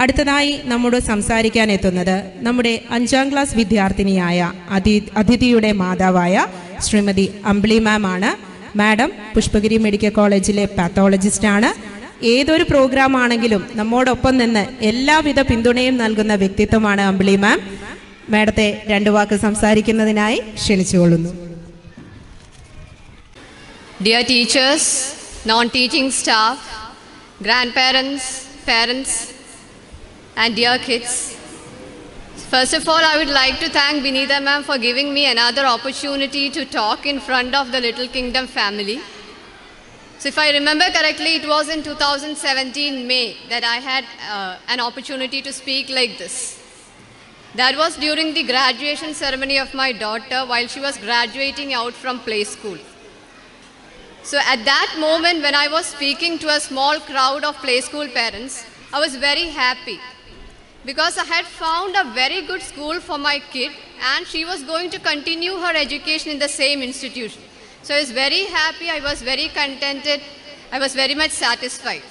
അടുത്തതായി നമ്മോട് സംസാരിക്കാൻ എത്തുന്നത് നമ്മുടെ അഞ്ചാം ക്ലാസ് വിദ്യാർത്ഥിനിയായ അതി അതിഥിയുടെ മാതാവായ ശ്രീമതി അമ്പിളി മാം ആണ്. മാഡം പുഷ്പഗിരി മെഡിക്കൽ കോളേജിലെ പാത്തോളജിസ്റ്റ് ആണ്. ഏതൊരു പ്രോഗ്രാം ആണെങ്കിലും നമ്മോടൊപ്പം നിന്ന് എല്ലാവിധ പിന്തുണയും നൽകുന്ന വ്യക്തിത്വമാണ് അമ്പിളി മാം മാഡത്തെ രണ്ടു വാക്ക് സംസാരിക്കുന്നതിനായി ക്ഷണിച്ചുകൊള്ളുന്നു. Dear teachers non teaching staff grand parents, and dear kids, first of all, I would like to thank Vinita ma'am for giving me another opportunity to talk in front of the Little Kingdom family. So, if I remember correctly, it was in 2017 May that I had uh, an opportunity to speak like this. That was during the graduation ceremony of my daughter while she was graduating out from play school. So at that moment, when I was speaking to a small crowd of play school parents, I was very happy because I had found a very good school for my kid and she was going to continue her education in the same institution. So I was very happy, I was very contented, I was very much satisfied.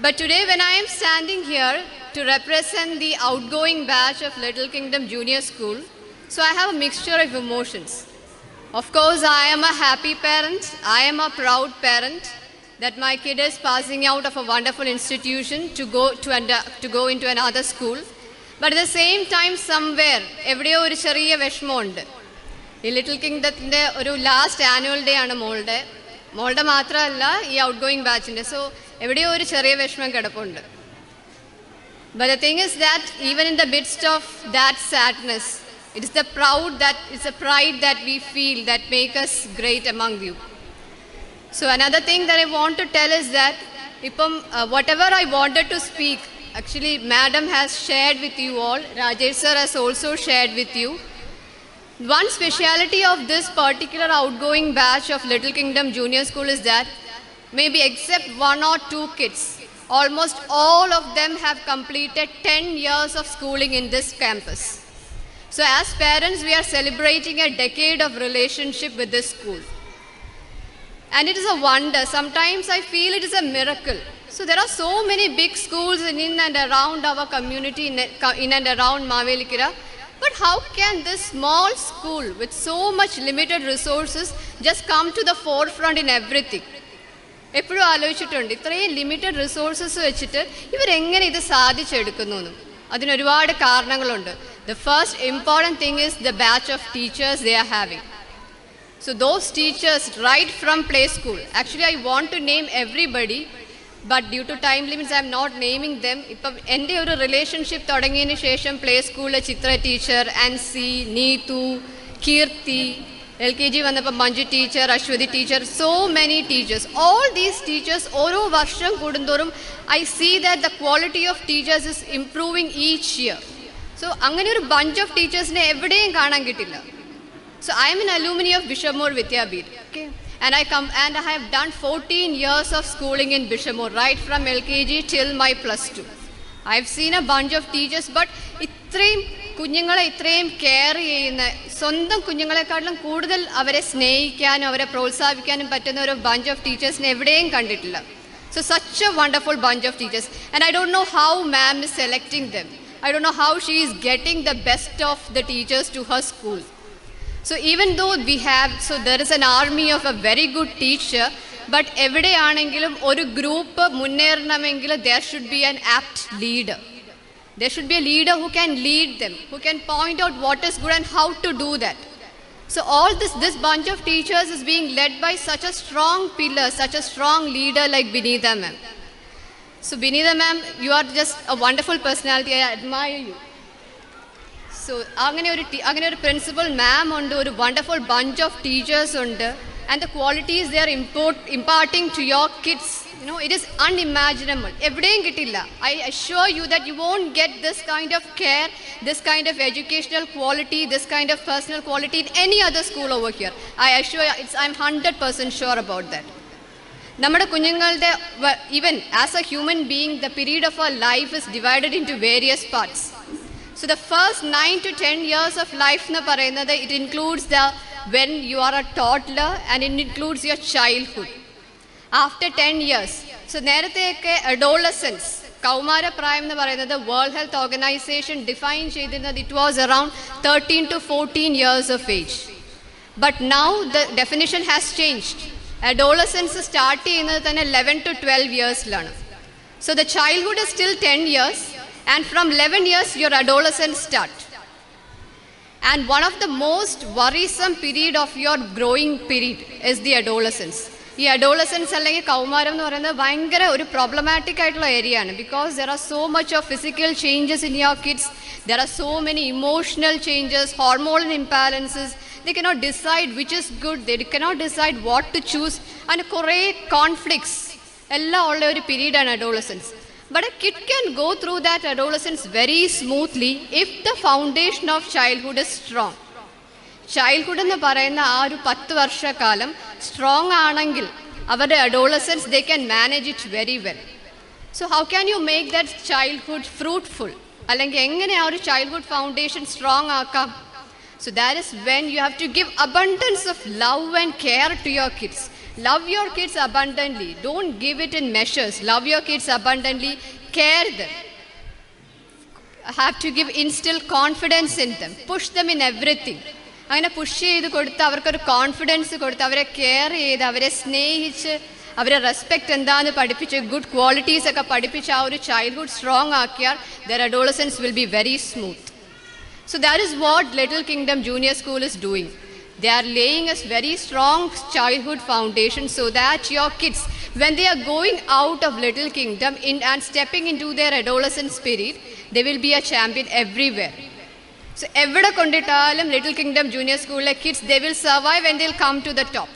But today, when I am standing here to represent the outgoing batch of Little Kingdom Junior School, so I have a mixture of emotions. Of course, I am a happy parent. I am a proud parent that my kid is passing out of a wonderful institution to go to, and- to go into another school. But at the same time, somewhere, എവിടെയോ ഒരു ചെറിയ വിഷമമുണ്ട് ഈ little കിങ്ഡത്തിന്റെ ഒരു last annual day ആണ് മോളുടെ മോളുടെ മാത്രമല്ല ഈ ഔട്ട് ഗോയിങ് ബാച്ചിന്റെ സോ എവിടെയോ ഒരു ചെറിയ വിഷമം കിടപ്പുണ്ട് But the thing is that even in the midst of that sadness, it is the proud that it's the pride that we feel that make us great among you. So another thing that I want to tell is that Ipam, uh, whatever I wanted to speak, actually madam has shared with you all, Rajesh sir has also shared with you. One speciality of this particular outgoing batch of Little Kingdom Junior School is that maybe except one or two kids, almost all of them have completed 10 years of schooling in this campus. So as parents, we are celebrating a decade of relationship with this school. And it is a wonder. Sometimes I feel it is a miracle. So there are so many big schools in and around our community, in and around Mavelikara. But how can this small school with so much limited resources just come to the forefront in everything? എപ്പോഴും ആലോചിച്ചിട്ടുണ്ട് ഇത്രയും limited resources വെച്ചിട്ട് ഇവരെങ്ങനെ ഇത് സാധിച്ചെടുക്കുന്നു എന്നും അതിനൊരുപാട് കാരണങ്ങളുണ്ട് the first important thing is the batch of teachers they are having So those teachers right from play school, actually I want to name everybody, but due to time limits I am not naming them. ഇപ്പം എന്റെ ഒരു relationship തുടങ്ങിയതിന് ശേഷം play സ്കൂളിലെ Chitra teacher Ancy Neethu Keerthi L K G വന്നപ്പോൾ Manju teacher Aswathy teacher so many teachers all these teachers ഓരോ വർഷം കൂടുന്തോറും I see that the quality of teachers is improving each year so അങ്ങനെ ഒരു bunch of ടീച്ചേഴ്സിനെ എവിടെയും കാണാൻ കിട്ടില്ല. So I am an alumni of Bishop Moore Vidyapith. Okay. And I come and I have done 14 years of schooling in Bishamur, right from LKG till my plus two. I have seen a bunch of teachers, but itrim kunjengala itrim care in sundam kunjengala karlam kudal avare snake and avare prolsavikan and a bunch of teachers in every day in Kanditla. So such a wonderful bunch of teachers. And I don't know how ma'am is selecting them. I don't know how she is getting the best of the teachers to her school. So even though we have, so there is an army of a very good teacher, but എവിടെയാണെങ്കിലും ഒരു group മുന്നേറണമെങ്കിൽ there should be an apt leader. There should be a leader who can lead them, who can point out what is good and how to do that. So all this, this bunch of teachers is being led by such a strong pillar, such a strong leader like Binita ma'am. So Binita ma'am, you are just a wonderful personality. I admire you. So അങ്ങനെ ഒരു അങ്ങനെ ഒരു principal ma'am ഉണ്ട് ഒരു wonderful bunch of teachers ഉണ്ട്. And the qualities they are import imparting to your kids you know it is unimaginable എവിടെയും കിട്ടില്ല. I assure you that you won't get this kind of care this kind of educational quality this kind of personal quality in any other school over here I assure it's I am hundred percent sure about that നമ്മുടെ കുഞ്ഞുങ്ങളുടെ even as a human being the period of our life is divided into various parts so the first nine to ten years of life എന്ന് പറയുന്നത് it includes the when you are A toddler and it includes your childhood after ten years so നേരത്തെയൊക്കെ adolescence കൗമാരപ്രായം എന്ന് പറയുന്നത് world health organisation define ചെയ്തിരുന്നത് it was around thirteen to fourteen years of age but now the definition has changed adolescence start ചെയ്യുന്നത് തന്നെ eleven to twelve ഇയേഴ്സിലാണ് so the childhood is still ten years and from eleven years your adolescence start And one of the most worrisome period of your growing period is the adolescence. ഈ adolescence അല്ലെങ്കിൽ കൗമാരം എന്ന് പറയുന്നത് ഭയങ്കര ഒരു problematic ആയിട്ടുള്ള area ആണ്. Because there are so much of physical changes in your kids there are so many emotional changes hormonal imbalances they cannot decide which is good they cannot decide what to choose അതിന് കുറേ conflicts എല്ലാം ഉള്ള ഒരു പീരീഡാണ് adolescence But a kid can go through that adolescence very smoothly if the foundation of childhood is strong. Childhood എന്ന് പറയുന്ന ആ ഒരു പത്ത് വർഷക്കാലം സ്ട്രോങ് ആണെങ്കിൽ അവരുടെ adolescence they can manage it very well so how can you make that childhood fruitful അല്ലെങ്കിൽ എങ്ങനെ ആ ഒരു ചൈൽഡ്ഹുഡ് ഫൗണ്ടേഷൻ സ്ട്രോങ് ആക്കാം? So that is when you have to give abundance of love and care to your kids Love your kids abundantly. Don't give it in measures. Love your kids abundantly. Care them. Have to give instill confidence in them. Push them in everything. അങ്ങനെ push ചെയ്ത് കൊടുത്ത് അവർക്കൊരു confidence കൊടുത്ത് അവരെ care ചെയ്ത് അവരെ സ്നേഹിച്ച് അവരെ റെസ്പെക്റ്റ് എന്താന്ന് പഠിപ്പിച്ച് ഗുഡ് ക്വാളിറ്റീസ് ഒക്കെ പഠിപ്പിച്ച് ആ ഒരു ചൈൽഡ്ഹുഡ് സ്ട്രോങ് ആക്കിയാൽ their adolescence will be very smooth So that is what Little Kingdom Junior School is doing. they are laying a very strong childhood foundation so that your kids, when they are going out of little kingdom in, and stepping into their adolescent spirit, they will be a champion everywhere. So every konditalum, Little Kingdom Junior School, like kids, they will survive and they'll come to the top.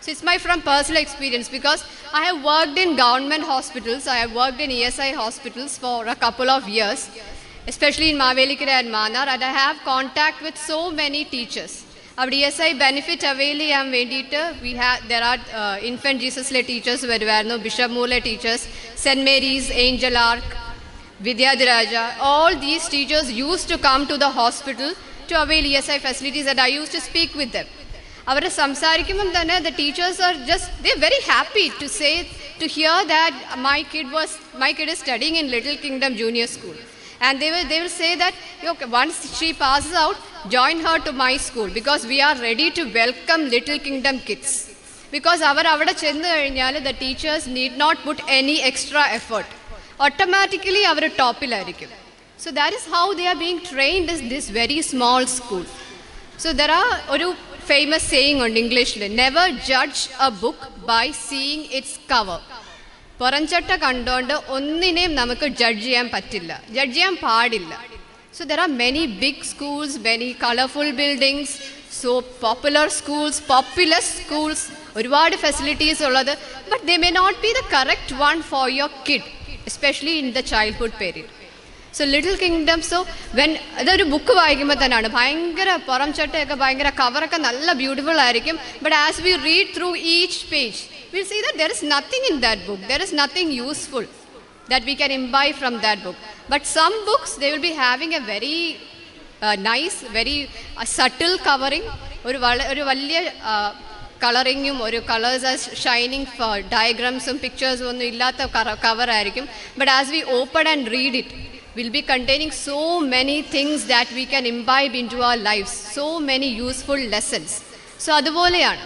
So it's my from personal experience because I have worked in government hospitals. I have worked in ESI hospitals for a couple of years, especially in Mavelikara and Mannar, and I have contact with so many teachers. അവിടെ E S I benefit avail ചെയ്യാൻ വേണ്ടിയിട്ട് we have there are infant ജീസസിലെ teachers വരുമായിരുന്നു Bishop Moore teachers Saint Mary's Angel Arc Vidyadhiraja all these teachers use to come to the hospital to avail E S I facilities and I use to speak with them അവർ സംസാരിക്കുമ്പം തന്നെ the teachers are just they very happy to say to hear that my kid was my kid is studying in Little kingdom junior school and they will they will say that okay, once she passes out join her to my school because we are ready to welcome little kingdom kids. Because അവർ അവിടെ ചെന്ന് കഴിഞ്ഞാൽ the teachers need not put any extra effort automatically our ടോപ്പിലായിരിക്കും. So that is how they are being trained is this very small school so there are ഒരു famous saying ഉണ്ട് ഇംഗ്ലീഷിൽ never judge a book by seeing its cover പുറംചട്ട കണ്ടുകൊണ്ട് ഒന്നിനെയും നമുക്ക് judge ചെയ്യാൻ പറ്റില്ല. Judge ചെയ്യാൻ പാടില്ല. So there are many big schools many colourful buildings so popular schools popular schools ഒരുപാട് ഫെസിലിറ്റീസ് ഉള്ളത് but they may not be the correct one four your kid especially in the childhood period so little kingdom so when ഇതൊരു book വായിക്കുമ്പോൾ തന്നെയാണ് ഭയങ്കര പുറം ചട്ടയൊക്കെ ഭയങ്കര കവറൊക്കെ നല്ല ബ്യൂട്ടിഫുൾ ആയിരിക്കും but as we read through each page we'll see that there is nothing in that book. There is nothing useful that we can imbibe from that book. But some books, they will be having a very uh, nice, very uh, subtle covering. ഒരു വള ഒരു വലിയ കളറിങ്ങും ഒരു colours shining ഡയഗ്രാംസും പിക്ചേഴ്സും ഒന്നും ഇല്ലാത്ത കവറായിരിക്കും but as we open and read it will be containing so many things that we can imbibe in to our life so many useful lessons so അതുപോലെയാണ്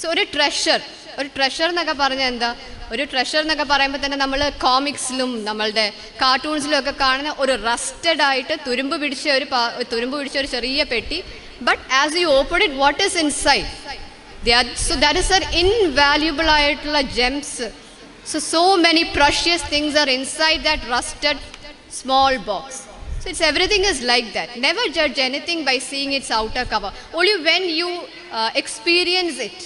so ഒരു treasure ഒരു ട്രഷർ എന്നൊക്കെ പറഞ്ഞാൽ എന്താ? ഒരു treasure എന്നൊക്കെ പറയുമ്പോൾ തന്നെ നമ്മൾ കോമിക്സിലും നമ്മളുടെ കാർട്ടൂൺസിലും ഒക്കെ കാണുന്ന ഒരു റസ്റ്റഡ് ആയിട്ട് തുരുമ്പ് പിടിച്ച ഒരു തുരുമ്പ് പിടിച്ച ഒരു ചെറിയ പെട്ടി. But as you open it what is inside so that is our invaluable ആയിട്ടുള്ള gems so so many precious things are inside that rusted small box So it's everything is like that. Never judge anything by seeing its outer cover. Only when you uh, experience it,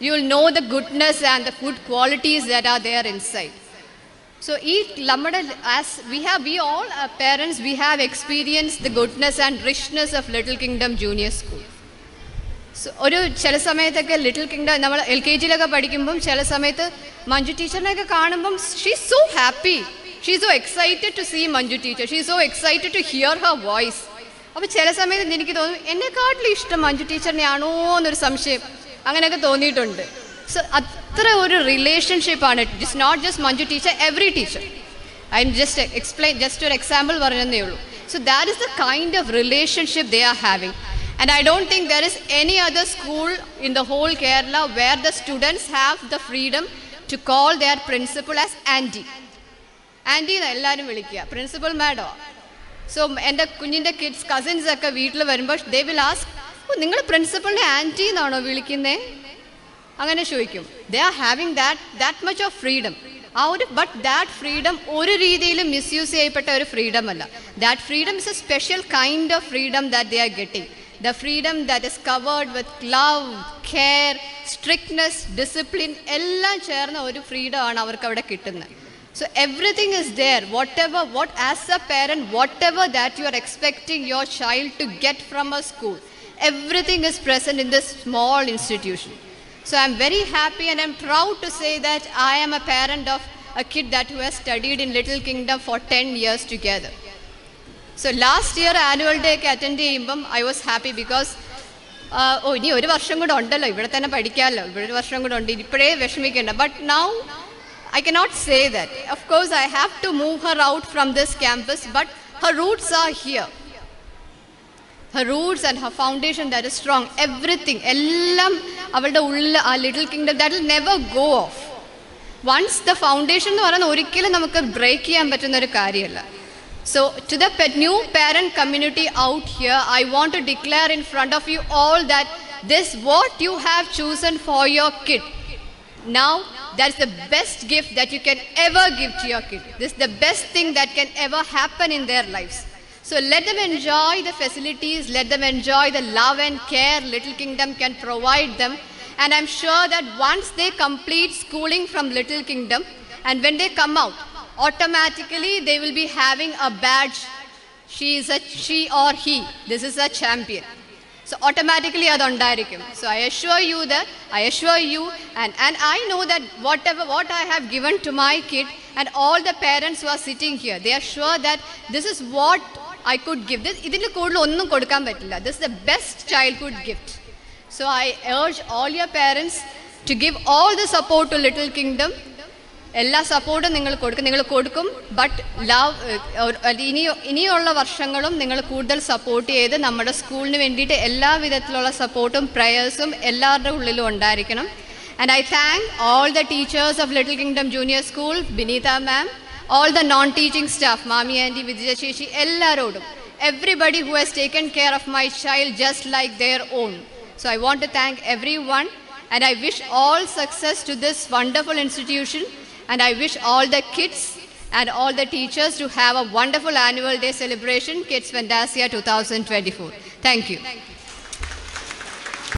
you will know the goodness and the good qualities that are there inside. So eat lamada as we have we all are parents we have experienced the goodness and richness of Little Kingdom Junior School. So ഒരു ചില സമയത്തൊക്കെ Little Kingdom നമ്മൾ L K ജിയിലൊക്കെ പഠിക്കുമ്പം ചില സമയത്ത് മഞ്ജു ടീച്ചറിനെയൊക്കെ കാണുമ്പം she so happy she so excited to see Manju teacher she so excited to hear her voice അപ്പോൾ ചില സമയത്ത് എനിക്ക് തോന്നും എന്നെക്കാട്ടിലും ഇഷ്ടം മഞ്ജു ടീച്ചറിനെയാണോ എന്നൊരു സംശയം അങ്ങനെയൊക്കെ തോന്നിയിട്ടുണ്ട്. സോ അത്ര ഒരു റിലേഷൻഷിപ്പാണ് it's not just Manju teacher every teacher I just explain just ഒരു എക്സാമ്പിൾ പറഞ്ഞതേ ഉള്ളൂ. So that is the kind of relationship they are having and I don't think there is any other school in the whole Kerala where the students have the freedom to call their principal as aunty aunty എന്ന് എല്ലാവരും വിളിക്കുക. Principal മാഡോ so എന്റെ കുഞ്ഞിന്റെ kids cousins ഒക്കെ വീട്ടിൽ വരുമ്പോൾ they will ask oh നിങ്ങൾ പ്രിൻസിപ്പളിനെ anti എന്നാണോ വിളിക്കുന്നത് അങ്ങനെ ചോദിക്കും. They are having that that much of freedom ആ ഒരു ബട്ട് ദാറ്റ് ഫ്രീഡം ഒരു രീതിയിലും മിസ്യൂസ് ചെയ്യപ്പെട്ട ഒരു ഫ്രീഡം അല്ല. That freedom is a special kind of freedom that they are getting the freedom that is covered with love care strictness discipline എല്ലാം ചേർന്ന ഒരു ഫ്രീഡം ആണ് അവർക്ക് അവിടെ കിട്ടുന്നത്. So everything is there whatever what as a parent whatever that you are expecting your child to get from a school, everything is present in this small institution. So I'm very happy and I'm proud to say that I am a parent of a kid that who has studied in Little Kingdom for 10 years together. So last year annual day ഒക്കെ attend ചെയ്യുമ്പം I was happy because oh ഇനി ഒരു വർഷം കൂടെ ഉണ്ടല്ലോ ഇവിടെ തന്നെ പഠിക്കാമല്ലോ ഇവിടെ ഒരു വർഷം കൂടെ ഉണ്ട് ഇപ്പോഴേ വിഷമിക്കേണ്ട but now I cannot say that. Of course, I have to move her out from this campus, but her roots are here. her roots and her foundation that is strong everything എല്ലാം അവളുടെ ഉള്ളിൽ ആ little kingdom that will never go off once the foundation എന്ന് പറയുന്നത് ഒരിക്കലും നമുക്ക് break ചെയ്യാൻ പറ്റുന്ന ഒരു കാര്യമല്ല. So to the new parent community out here I want to declare in front of you all that this what you have chosen for your kid now that is the best gift that you can ever give to your kid this the best thing that can ever happen in their lifes so let them enjoy the facilities let them enjoy the love and care little kingdom can provide them and i'm sure that once they complete schooling from little kingdom and when they come out automatically they will be having a badge she is a she or he this is a champion so automatically അതുണ്ടായിരിക്കും so i assure you that i assure you and and i know that whatever what i have given to my kid and all the parents who are sitting here they are sure that this is what I could give this. ഇതിൽ കൂടുതൽ ഒന്നും കൊടുക്കാൻ പറ്റില്ല. This the best best childhood gift. So i urge all your parents to give all the support to little kingdom. എല്ലാ സപ്പോർട്ടും നിങ്ങൾ കൊടുക്കും. നിങ്ങൾ കൊടുക്കും. ബട്ട് ലവ് ഇനി ഇനിയുള്ള വർഷങ്ങളും നിങ്ങൾ കൂടുതൽ സപ്പോർട്ട് ചെയ്ത് നമ്മുടെ സ്കൂളിന് വേണ്ടിയിട്ട് എല്ലാ വിധത്തിലുള്ള സപ്പോർട്ടും പ്രയേഴ്സും എല്ലാവരുടെ ഉള്ളിലും ഉണ്ടായിരിക്കണം. And I thank all the teachers of little kingdom junior school Bineetha ma'am all the non teaching staff മാമി ആൻറ്റി വിജയ ചേച്ചി എല്ലാവരോടും everybody who has taken care of my child just like their own so I want to thank every one and I wish all success to this wonderful institution and I wish all the kids and all the teachers to have a wonderful annual day celebration, Kids Fantasia 2024. Thank you.